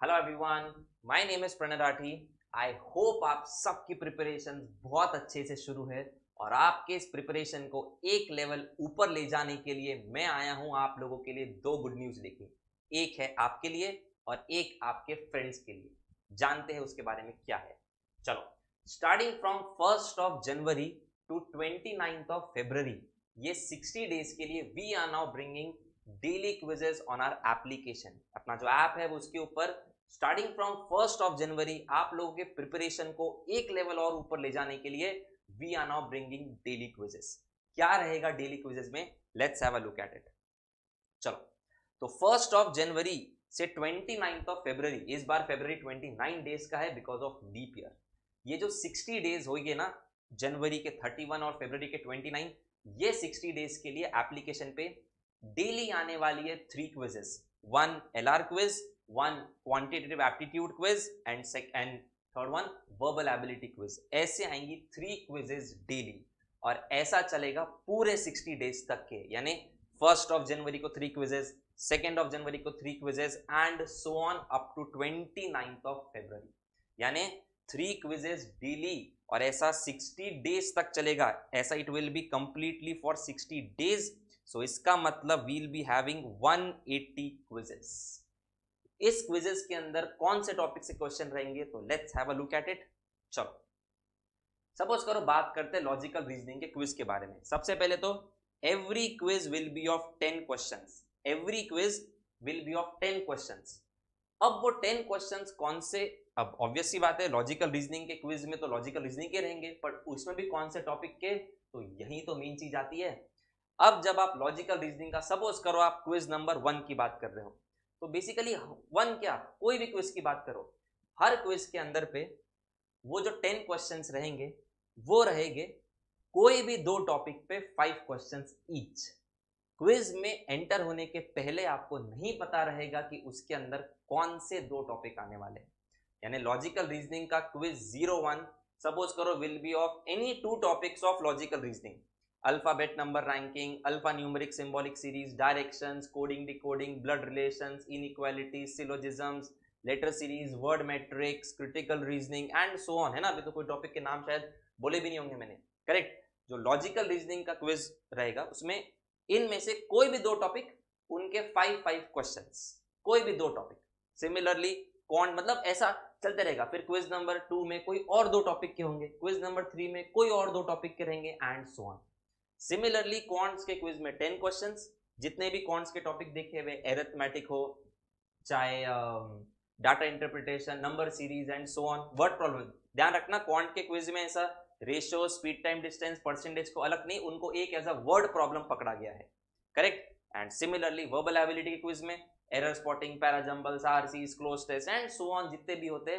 Hello everyone my name is Pranay Rathi I hope आप सबकी preparation बहुत अच्छे से शुरू है और आपके इस प्रिपरेशन को एक लेवल ऊपर ले जाने के लिए मैं आया हूँ आप लोगों के लिए दो गुड न्यूज़ लेके। एक है आपके लिए और एक आपके फ्रेंड्स के लिए। जानते हैं उसके बारे में क्या है? चलो starting from first of January to twenty of February ये 60 डेज़ के लिए we are now bringing daily quizzes on our application अपना जो ऐप है वो उसके ऊपर starting from first of January आप लोगों के प्रिपरेशन को एक लेवल और ऊपर ले जाने के लिए we are now bringing daily quizzes क्या रहेगा डेली क्विजेस में? Let's have a look at it चलो तो फ़र्स्ट ऑफ़ जनवरी से ट्वेंटी नाइन्थ ऑफ़ फेब्रवरी इस बार फेब्रवरी ट्वेंटी नाइन डेज़ का है बिकॉज़ ऑफ़ लीप ईयर ये जो सिक्सटी डेज़ होगी ना जनवरी के थर्टी वन और फेब्रवरी के ट्वेंटी नाइन ये सिक्सटी डेज़ के लिए एप्लीकेशन पे डेली आने वाली है three quizzes one L R quiz one quantitative aptitude quiz and and third one verbal ability quiz ऐसे आएँगी थ्री क्विजेस डेली और ऐसा चलेगा पूरे 60 डेज़ तक के, यानी फ़र्स्ट ऑफ़ जनवरी को three quizzes second of January को three quizzes and so on up to twenty ninth of February यानी थ्री क्विजेस डेली और ऐसा 60 डेज़ तक चलेगा. ऐसा it will be completely for 60 days so इसका मतलब वील बी हैविंग 180 क्विजेस इस क्विजेस के अंदर कौन से टॉपिक से क्वेश्चन रहेंगे तो let's have a look at it चलो सपोज़ करो बात करते हैं लॉजिकल रीजनिंग के क्विज के बारे में सबसे पहले तो every quiz will be of ten question every quiz will be of ten question अब वो टेन क्वेश्चन कौन से? अब ऑब्वियस सी बात है लॉजिकल रीजनिंग के क्विज में तो लॉजिकल रीजनिंग के रहेंगे, पर उसमें भी कौन से टॉपिक के? तो यही तो मेन चीज़ आती है। अब जब आप लॉजिकल रीजनिंग का सपोज़ करो, आप क्विज नंबर वन की बात कर रहे हो तो बेसिकली वन क्या, कोई भी क्विज की बात करो, हर क्विज के अंदर पे वो जो टेन क्वेश्चन रहेंगे, वो रहेंगे कोई भी दो टॉपिक पे फाइव क्वेश्चन ईच क्विज में एंटर होने के पहले आपको नहीं पता रहेगा कि उसके अंदर कौन से दो टॉपिक आने वाले हैं. यानी लॉजिकल रीजनिंग का क्विज ज़ीरो वन सपोज़ करो will be of any two topics of logical reasoning alphabet number ranking, alphanumeric symbolic series, directions, coding, decoding, blood relations, inequalities, syllogisms, letter series word matrix critical reasoning and so on है ना? अभी तो कोई topic के नाम शायद बोले भी नहीं होंगे मैंने। करेक्ट जो लॉजिकल रीजनिंग का क्विज रहेगा उसमें इनमें से कोई भी दो टॉपिक उनके फाइव फाइव क्वेश्चन कोई भी दो टॉपिक सिमिलरली कौन मतलब ऐसा चलते रहेगा। फिर क्विज नंबर टू में कोई और दो टॉपिक के होंगे। क्विज नंबर थ्री में कोई और दो टॉपिक के रहेंगे and so on similarly contests के क्विज में टेन क्वेश्चंस जितने भी कॉन्ट्स के टॉपिक देखे हुए एरेथमेटिक हो, चाहे data interpretation number series and so on word problem ध्यान रखना क्वांट के क्विज में ऐसा ratio speed time distance percentage को अलग नहीं, उनको एक एज अ वर्ड प्रॉब्लम पकड़ा गया है. Correct and similarly verbal ability के क्विज में error spotting parajumbles RCs cloze test and so on जितने भी होते,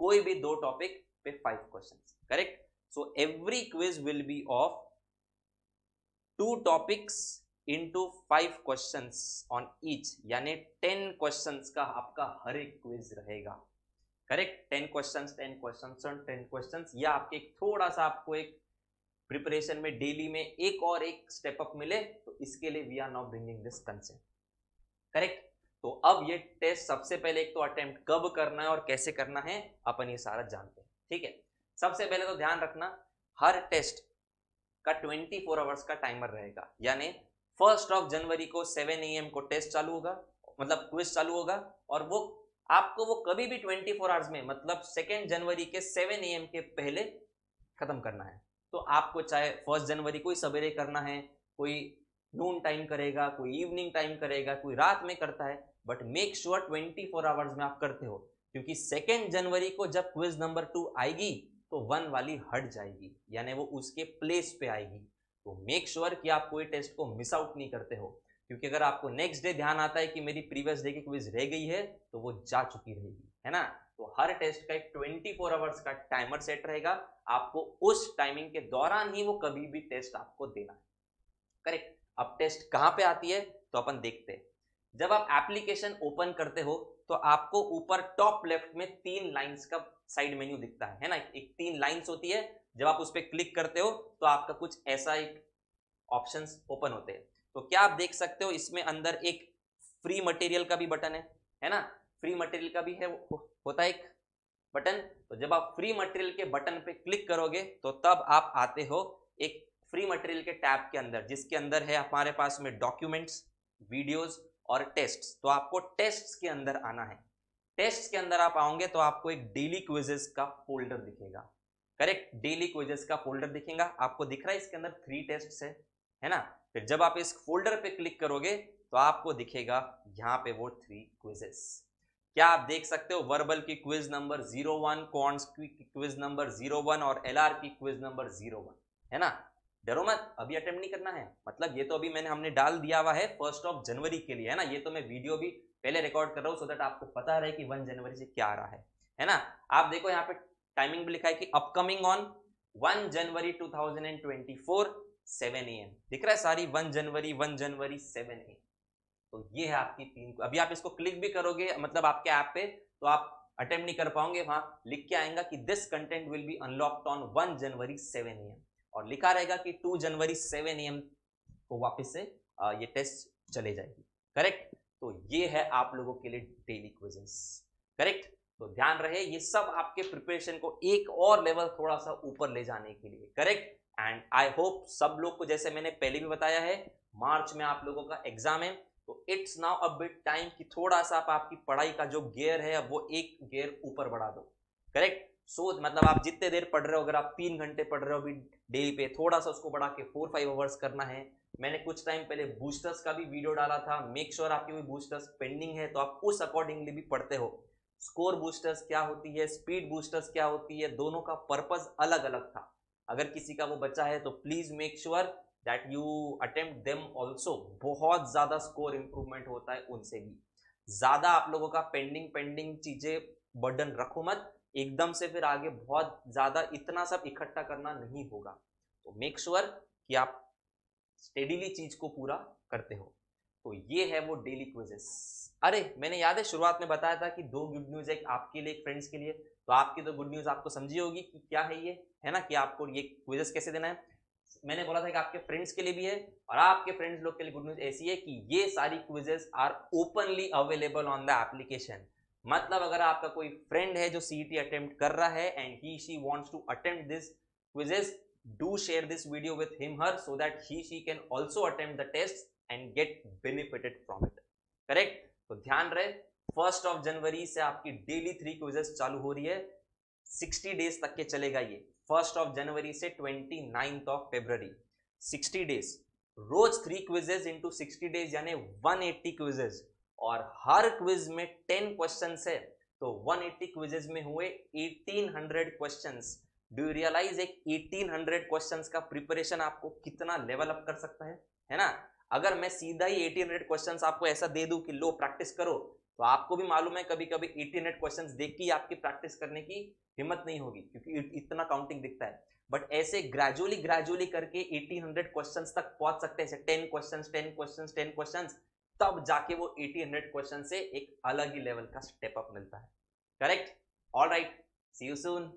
कोई भी दो टॉपिक पे five questions correct so every quiz will be of two topics into five questions on each यानी टेन क्वेश्चंस का आपका हर एक क्विज रहेगा। Correct ten questions ten questions on ten questions या आपके थोड़ा सा आपको एक प्रिपरेशन में डेली में एक और एक स्टेप अप मिले तो इसके लिए we are now bringing this concept correct तो अब ये टेस्ट सबसे पहले एक तो अटेम्प्ट कब करना है और कैसे करना है, अपन ये सारा जानते हैं। ठीक है? सबसे पहले तो ध्यान रखना, हर टेस्ट का 24 फोर आवर्स का टाइमर रहेगा। यानी फ़र्स्ट ऑफ़ जनवरी को 7 एम को टेस्ट चालू होगा मतलब क्विज चालू होगा, और वो आपको वो कभी भी 24 फोर आवर्स में मतलब सेकेंड जनवरी के 7 एम के पहले खत्म करना है। तो आपको चाहे फ़र्स्ट जनवरी को ही सवेरे करना है, कोई नून टाइम करेगा, कोई इवनिंग टाइम करेगा, कोई रात में करता है but make sure twenty four hours में आप करते हो। क्योंकि सेकेंड जनवरी को जब क्विज नंबर टू आएगी तो वन वाली हट जाएगी, यानी वो उसके प्लेस पे आएगी। तो मेक श्योर sure कि आप कोई टेस्ट को मिस आउट नहीं करते हो, क्योंकि अगर आपको नेक्स्ट डे ध्यान आता है कि मेरी प्रीवियस डे की क्विज रह गई है तो वो जा चुकी रहेगी, है ना? तो हर टेस्ट का एक 24 फोर आवर्स का टाइमर सेट रहेगा। आपको उस टाइमिंग के दौरान ही वो कभी भी टेस्ट आपको देना है। करेक्ट अब टेस्ट कहाँ पे आती है? तो अपन देखते हैं। जब आप एप्लीकेशन ओपन करते हो तो आपको ऊपर टॉप लेफ़्ट में तीन लाइंस का साइड मेन्यू दिखता है है ना? एक तीन लाइंस होती है, जब आप उस पर क्लिक करते हो तो आपका कुछ ऐसा एक ऑप्शंस ओपन होते हैं। तो क्या आप देख सकते हो, इसमें अंदर एक फ्री मटेरियल का भी बटन है है ना? फ्री मटेरियल का भी है होता है एक बटन। तो जब आप फ्री मटेरियल के बटन पे क्लिक करोगे तो तब आप आते हो एक फ्री मटेरियल के टैब के अंदर, जिसके अंदर है हमारे पास में डॉक्यूमेंट्स, वीडियोस और टेस्ट तो आपको टेस्ट्स के अंदर आना है। टेस्ट्स के अंदर आप आओगे तो आपको एक डेली क्विजेस का फोल्डर दिखेगा। करेक्ट, डेली क्विजेस का फोल्डर दिखेगा। आपको दिख रहा है इसके अंदर थ्री टेस्ट है है ना? फिर जब आप इस फोल्डर पे क्लिक करोगे तो आपको दिखेगा यहाँ पे वो थ्री क्विजेस। क्या आप देख सकते हो? वर्बल की quiz number zero one quants की क्विज नंबर ज़ीरो वन और एलआर की क्विज नंबर ज़ीरो वन है ना? डरो मत, अभी अटेम्प्ट नहीं करना है। मतलब ये तो अभी मैंने, हमने डाल दिया हुआ है फ़र्स्ट ऑफ़ जनवरी के लिए, है ना? ये तो मैं वीडियो भी पहले रिकॉर्ड कर रहा हूँ सो दैट आपको पता रहे कि वन जनवरी से क्या आ रहा है। है ना? आप देखो यहाँ पे टाइमिंग भी लिखा है कि upcoming on one January 2024 7 AM दिख रहा है सारी one January one January seven AM तो ये है आपकी तीन अभी आप इसको क्लिक भी करोगे मतलब आपके ऐप पे तो आप अटेम्प्ट नहीं कर पाओगे, वहाँ लिख के आएगा कि this content will be unlocked on one January seven A M और लिखा रहेगा कि टू जनवरी सेवन एम को वापस से ये टेस्ट चले जाएगी। करेक्ट? तो ये है आप लोगों के लिए डेली क्विजेस। करेक्ट? तो ध्यान रहे, ये सब आपके प्रिपरेशन को एक और लेवल थोड़ा सा ऊपर ले जाने के लिए। करेक्ट? एंड आई होप सब लोग को, जैसे मैंने पहले भी बताया है, मार्च में आप लोगों का एग्ज़ाम है तो it's now a bit time कि थोड़ा सा आप आपकी पढ़ाई का जो गियर है वो एक गियर ऊपर बढ़ा दो। करेक्ट? सो so, मतलब आप जितने देर पढ़ रहे हो अगर आप तीन घंटे पढ़ रहे हो अभी डेली पे थोड़ा सा उसको बढ़ा के फोर फाइव आवर्स करना है। मैंने कुछ टाइम पहले बूस्टर्स का भी वीडियो डाला था। मेक श्योर sure आपकी भी बूस्टर्स पेंडिंग है तो आप उस अकॉर्डिंगली भी पढ़ते हो। स्कोर बूस्टर्स क्या होती है? स्पीड बूस्टर्स क्या होती है? दोनों का पर्पज अलग अलग था। अगर किसी का वो बच्चा है तो please make sure that you attempt them also बहुत ज़्यादा स्कोर इंप्रूवमेंट होता है उनसे भी। ज़्यादा आप लोगों का पेंडिंग पेंडिंग चीज़ें बर्डन रखो मत। एकदम से फिर आगे बहुत ज़्यादा इतना सब इकट्ठा करना नहीं होगा। तो मेक श्योर sure कि आप स्टेडीली चीज़ को पूरा करते हो। तो ये है वो डेली क्विजेस अरे, मैंने याद है, शुरुआत में बताया था कि दो गुड न्यूज़ एक आपके लिए फ्रेंड्स के लिए। तो आपकी तो गुड न्यूज़ आपको समझी होगी कि क्या है ये, है ना, कि आपको ये क्विजेस कैसे देना है। मैंने बोला था कि आपके फ्रेंड्स के लिए भी है और आपके फ्रेंड्स लोग के लिए गुड न्यूज़ ऐसी है कि ये सारी quizzes are openly available on the application मतलब अगर आपका कोई फ्रेंड है जो सीईटी अटेम्प्ट e कर रहा है and he she wants to attempt this quizzes do share this video with him, her, so that he, she can also attempt the tests and get benefited from it. Correct? तो ध्यान रहे first of January से आपकी daily three quizzes चालू हो रही है 60 days तक के चलेगा ये। फ़र्स्ट ऑफ़ जनवरी से twenty ninth of February 60 days rose three quizzes into sixty days यानी 180 क्विजेज और हर क्विज में टेन क्वेश्चन है तो 180 क्विजेज में हुए 1800 क्वेश्चंस डू यू रियलाइज़ एक 1800 क्वेश्चंस का प्रिपरेशन आपको कितना लेवल अप कर सकता है? है ना? अगर मैं सीधा ही 1800 क्वेश्चंस आपको ऐसा दे दूँ कि लो प्रैक्टिस करो तो आपको भी मालूम है कभी कभी 1800 क्वेश्चंस देख के आपकी प्रैक्टिस करने की हिम्मत नहीं होगी, क्योंकि इतना काउंटिंग दिखता है। बट ऐसे ग्रेजुअली ग्रेजुअली करके 1800 क्वेश्चंस तक पहुँच सकते हैं ten questions ten questions ten questions तब जाके वो 1800 क्वेश्चन से एक अलग ही लेवल का स्टेप अप मिलता है। Correct all right see you soon